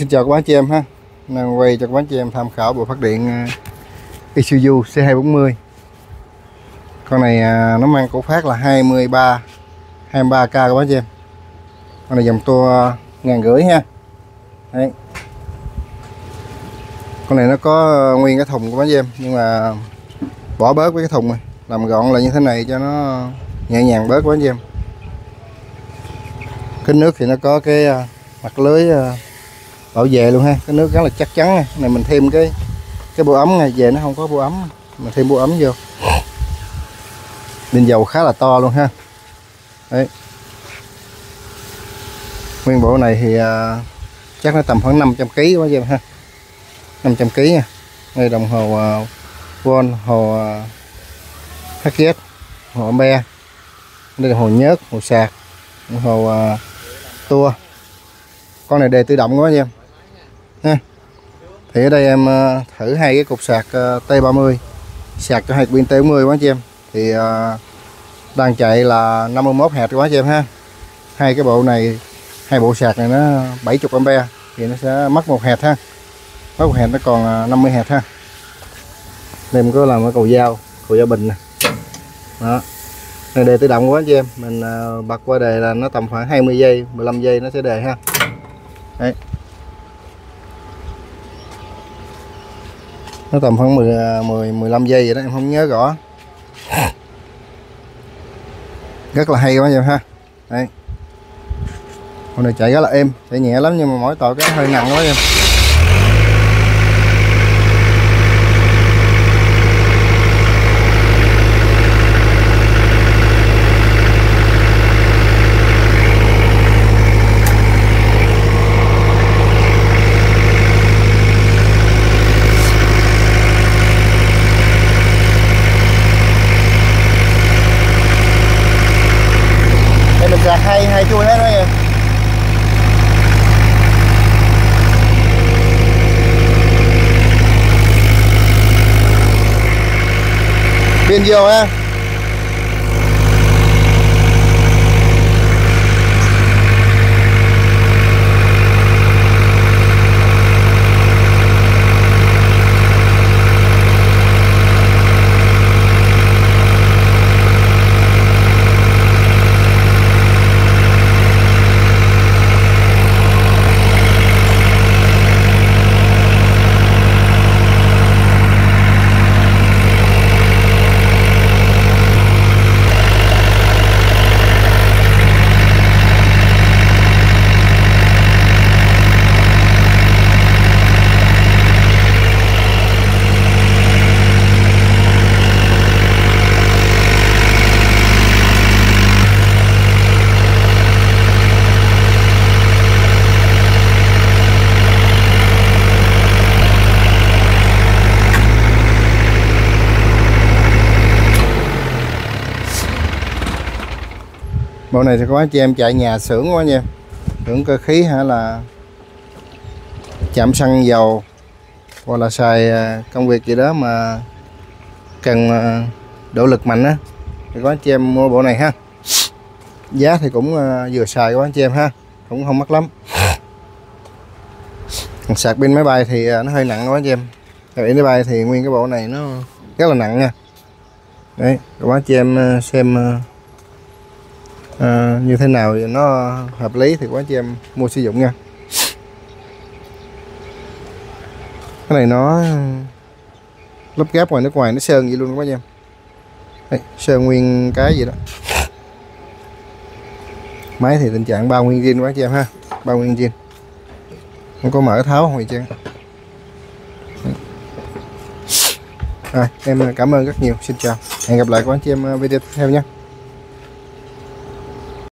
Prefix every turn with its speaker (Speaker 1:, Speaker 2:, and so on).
Speaker 1: Xin chào các bác chị em ha. Đang quay cho các bác chị em tham khảo bộ phát điện ờ, Isuzu C240 Con này à, nó mang cổ phát là 23 23k các bác chị em. Con này dòng tua ngàn rưỡi ha. Đấy. Con này nó có nguyên cái thùng của bác chị em, Nhưng mà bỏ bớt với cái thùng này. Làm gọn lại như thế này cho nó nhẹ nhàng bớt quá chị em. Kính nước thì nó có cái à, mặt lưới à, bảo vệ luôn ha cái nước rất là chắc chắn này, này mình thêm cái cái bộ ấm này về nó không có bộ ấm. Mình thêm bộ ấm vô. Đinh dầu khá là to luôn ha. Đấy. Nguyên bộ này thì à, chắc nó tầm khoảng 500 kg quá vậy ha. 500 kg nha. Đây đồng hồ à, uh, Von hồ à, hz, hồ ampe đây là hồ nhớt hồ sạc hồ à, tua. Con này đề tự động quá nha. em ha. thì ở đây em ờ, thử hai cái cục sạc ờ, T30. Sạc cho hai pin T40 quá chị em. Thì ờ, đang chạy là 51 hạt quá chị em ha. Hai cái bộ này, hai bộ sạc này nó 70 ampe thì nó sẽ mất một hạt ha. Mất một hạt nó còn 50 hạt ha. Đây mình có làm cái cầu dao cầu dao bình nè. Đó. Này đề tự động quá chị em. Mình bật qua đề là nó tầm khoảng 20 giây 15 giây nó sẽ đề ha. Đấy. Nó tầm khoảng 10, 10 15 giây vậy đó em không nhớ rõ. Rất là hay quá vậy ha. Đây con này chạy rất là êm chạy nhẹ lắm nhưng mà mỗi tội cái hơi nặng quá em đây mình sạc hai hai chuôi hết đó em pin vô ha bộ này thì có chị em chạy nhà xưởng quá nha. Xưởng cơ khí hả là chạm xăng dầu hoặc là xài à, công việc gì đó mà cần à, độ lực mạnh á. Thì có anh chị em mua bộ này ha. Giá thì cũng à, vừa xài của anh chị em ha. Cũng không mắc lắm. Sạc pin máy bay thì nó hơi nặng quá anh chị em. Pin máy bay thì nguyên cái bộ này nó rất là nặng nha. Đấy các anh chị em xem à, như thế nào thì nó hợp lý thì quá chị em mua sử dụng nha. Cái này nó lắp ghép ngoài nước ngoài nó sơn vậy luôn quá chị em. Đây, sơn nguyên cái gì đó. Máy thì tình trạng bao nguyên zin quá chị em ha bao nguyên zin. Không có mở tháo không chị em. Em cảm ơn rất nhiều. Xin chào. Hẹn gặp lại các anh chị em ờ, video tiếp theo nhé